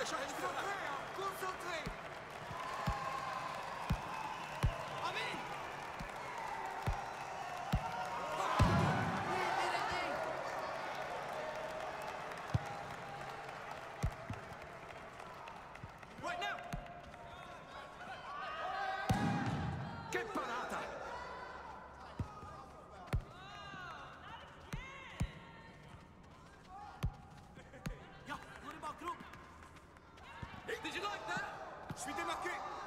deixar respirar. kick.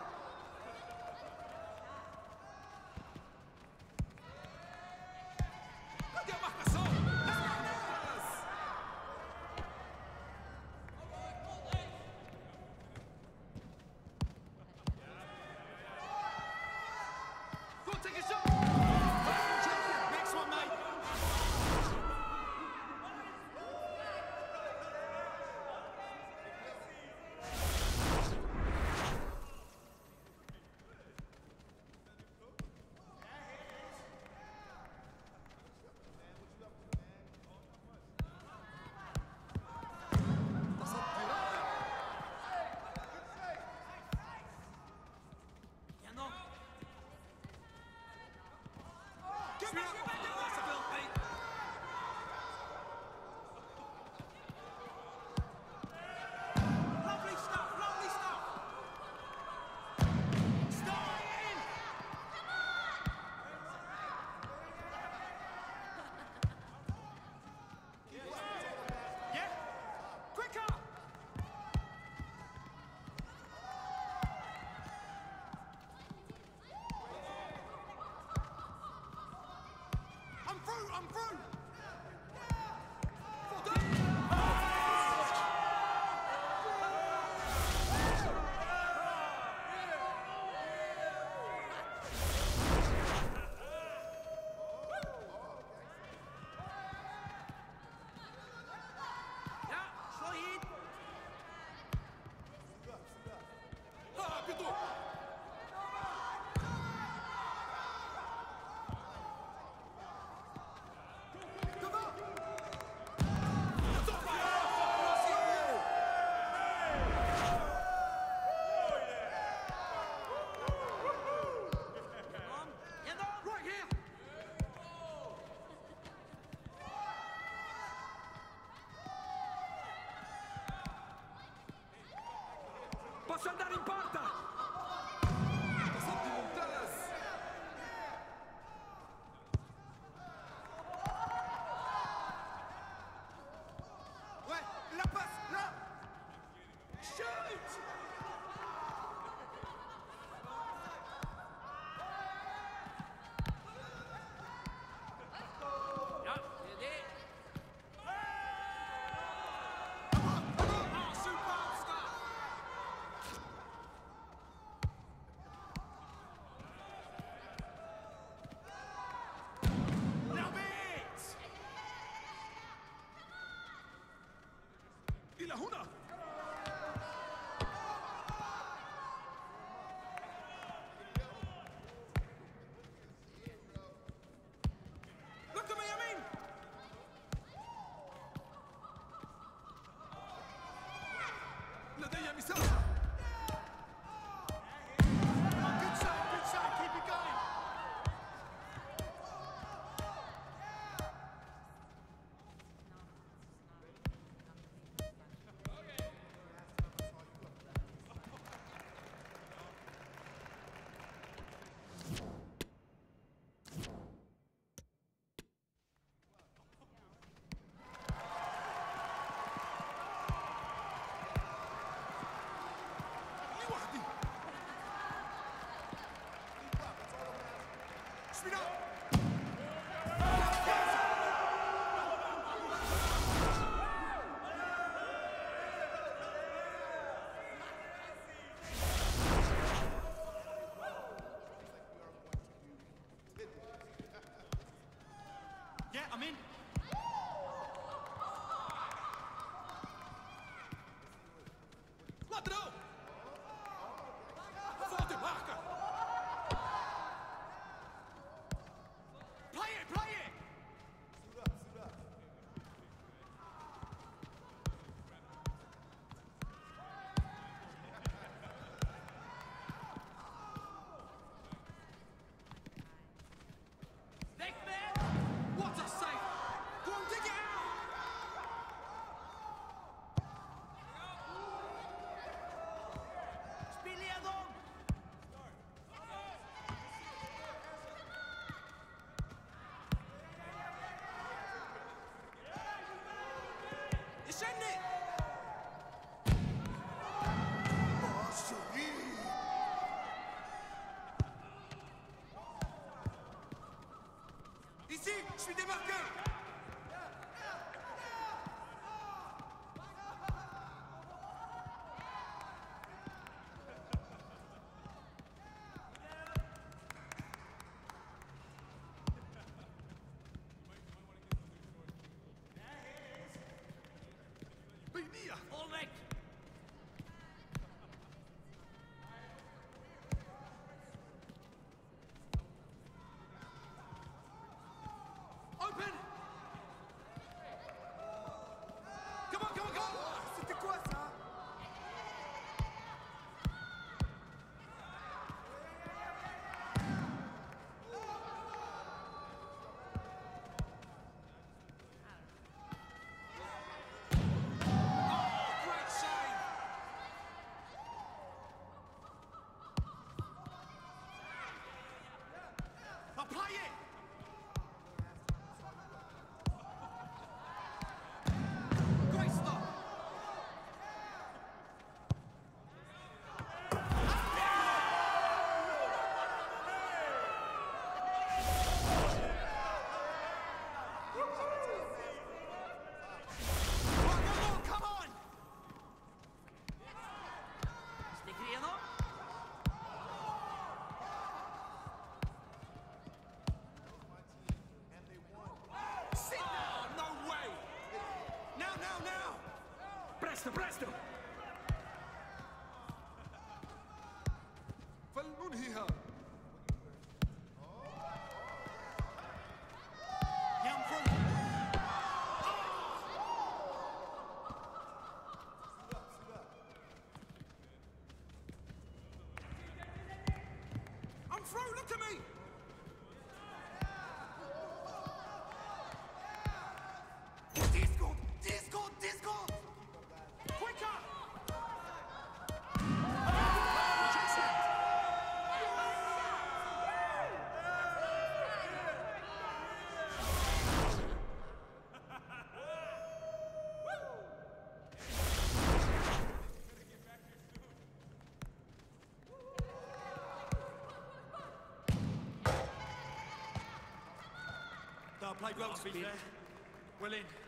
Come on. through! I'm through! Shoot! He's up! 4. enchaîner oh, Ici, je suis démarqué Presto, presto! فلننهيها Throw, look at me! played well, to be fair. Well in.